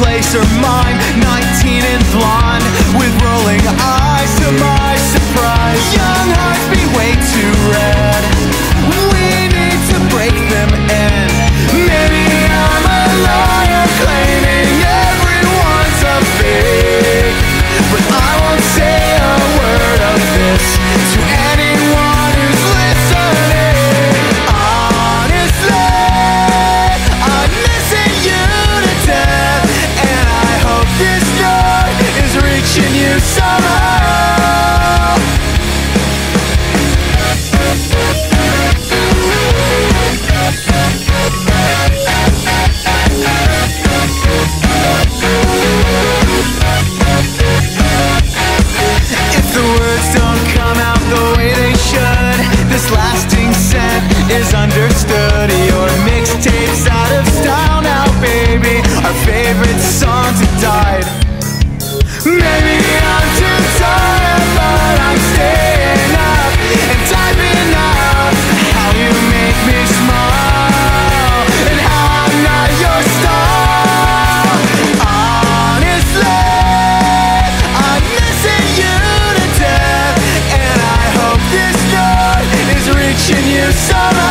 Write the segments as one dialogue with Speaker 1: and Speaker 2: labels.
Speaker 1: place or mine. 19 and blonde with rolling eyes. To mine good Your mixtape's out of style now, baby. Our favorite songs have died. Maybe I'm too tired, but I'm staying up And typing out how you make me smile And how I'm not your style Honestly, I'm missing you to death And I hope this note is reaching you somehow.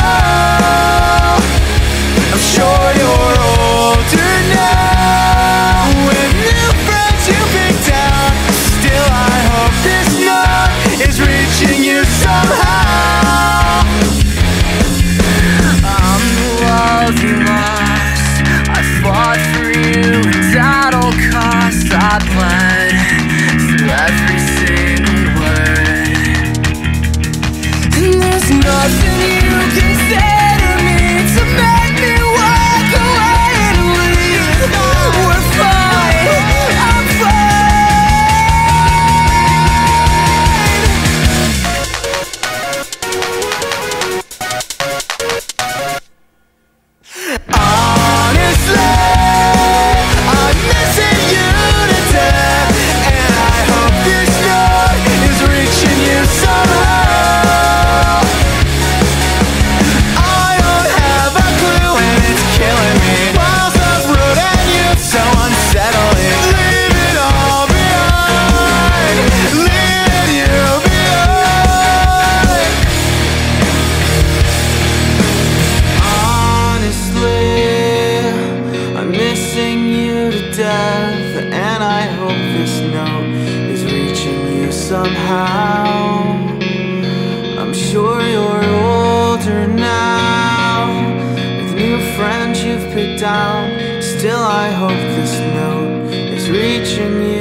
Speaker 1: sing you to death And I hope this note is reaching you somehow. I'm sure you're older now. With new friends you've picked out Still I hope this note is reaching you